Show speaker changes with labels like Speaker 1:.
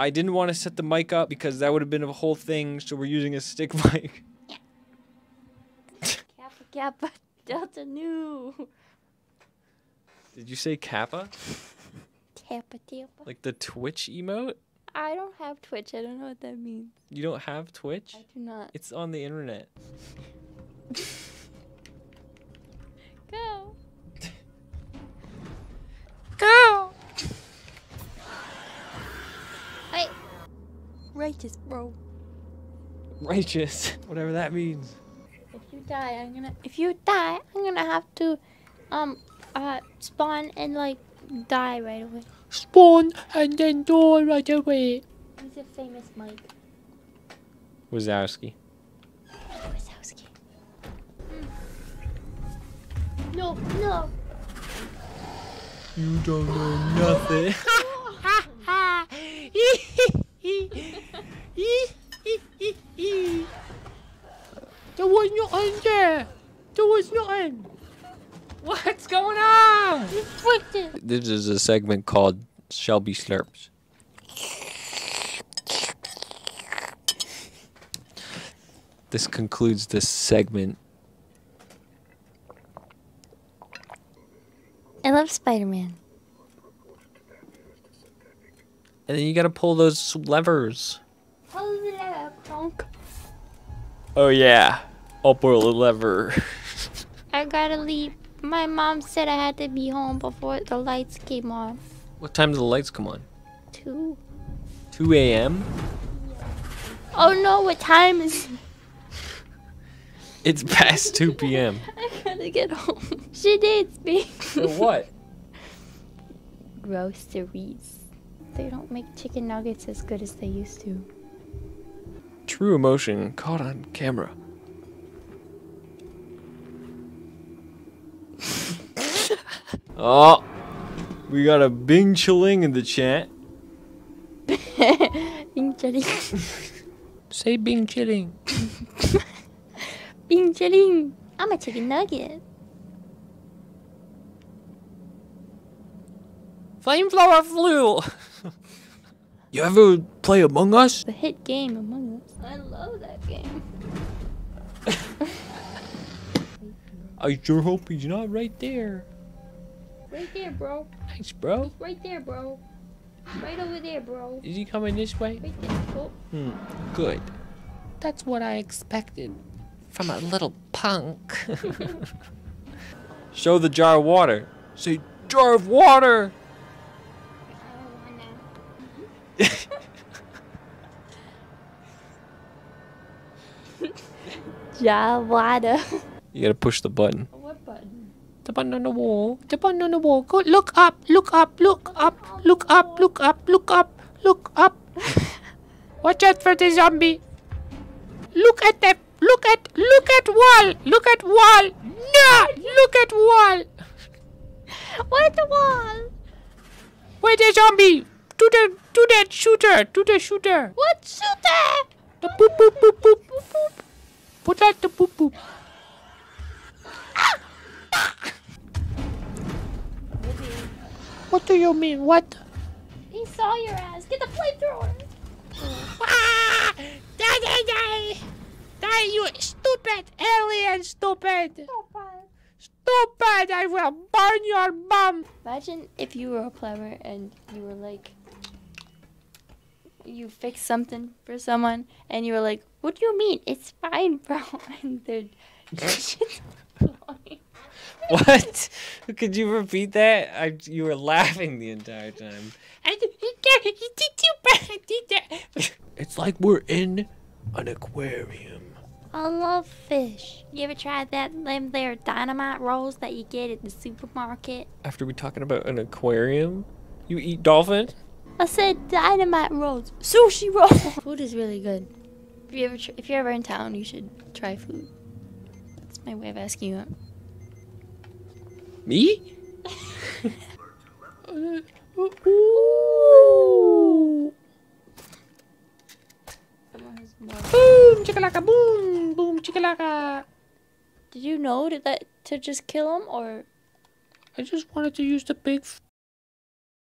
Speaker 1: I didn't want to set the mic up because that would have been a whole thing, so we're using a stick mic.
Speaker 2: Kappa Kappa Delta Nu.
Speaker 1: Did you say Kappa?
Speaker 2: Kappa Kappa.
Speaker 1: Like the Twitch emote?
Speaker 2: I don't have Twitch. I don't know what that means.
Speaker 1: You don't have Twitch?
Speaker 2: I do not.
Speaker 1: It's on the internet.
Speaker 2: Go. Righteous, bro.
Speaker 1: Righteous, whatever that means.
Speaker 2: If you die, I'm gonna. If you die, I'm gonna have to, um, uh, spawn and like die right away.
Speaker 3: Spawn and then die right away.
Speaker 2: He's a famous Mike
Speaker 1: Wazowski.
Speaker 2: Wazowski. No, no.
Speaker 1: You don't know nothing.
Speaker 3: There was nothing there. There was nothing.
Speaker 1: What's going on? This is a segment called Shelby Slurps. This concludes this segment.
Speaker 2: I love Spider-Man.
Speaker 1: And then you gotta pull those levers. Oh yeah. Pull lever.
Speaker 2: I gotta leave. My mom said I had to be home before the lights came on.
Speaker 1: what time do the lights come on?
Speaker 2: Two.
Speaker 1: 2 a.m.?
Speaker 2: Oh no, what time is it?
Speaker 1: It's past 2 p.m.
Speaker 2: I gotta get home. She needs me.
Speaker 1: For what?
Speaker 2: Groceries. They don't make chicken nuggets as good as they used to.
Speaker 1: True emotion caught on camera. oh, we got a Bing Chilling in the chat.
Speaker 2: Bing chilling.
Speaker 3: Say Bing chilling.
Speaker 2: Bing chilling. I'm a chicken nugget.
Speaker 1: Flameflower flew. You ever play Among Us?
Speaker 2: The hit game Among Us. I love that game.
Speaker 1: I sure hope he's not right there.
Speaker 2: Right there, bro.
Speaker 1: Thanks, bro.
Speaker 2: Right there, bro. Right over there, bro.
Speaker 1: Is he coming this way?
Speaker 2: Right there. Oh.
Speaker 1: Hmm, good.
Speaker 3: That's what I expected.
Speaker 1: From a little punk. Show the jar of water. Say, jar of water.
Speaker 2: Jawada.
Speaker 1: You gotta push the button.
Speaker 2: what button?
Speaker 3: The button on the wall. The button on the wall. Go look up. Look up. Look up. Look up. Look up. Look up. Look up. Watch out for the zombie. Look at that. Look at. Look at wall. Look at wall. No. Look at wall.
Speaker 2: What the wall?
Speaker 3: Where the zombie? To the to that shooter. To the shooter.
Speaker 2: What shooter?
Speaker 3: The boop boop boop boop boop boop. Put out the boop boop. What do you mean? What?
Speaker 2: He saw your ass. Get the flamethrower.
Speaker 3: Ah! Die, die, die! Die, you stupid alien, stupid! Stupid! I will burn your bum!
Speaker 2: Imagine if you were a plumber and you were like, you fix something for someone and you were like, what do you mean? It's fine, bro. And they're shit's blowing.
Speaker 1: What? Could you repeat that? I, you were laughing the entire time.
Speaker 3: I did you bad, did that. It's like we're in an aquarium.
Speaker 2: I love fish. You ever tried that them there dynamite rolls that you get at the supermarket?
Speaker 1: After we talking about an aquarium, you eat dolphin?
Speaker 2: I said dynamite rolls. Sushi rolls. food is really good. If you ever tr- if you're ever in town, you should try food. That's my way of asking you out.
Speaker 1: Me?
Speaker 3: Ooh. Boom, chickalaka, boom, boom, chickalaka.
Speaker 2: Did you know that to just kill him or
Speaker 3: I just wanted to use the big f-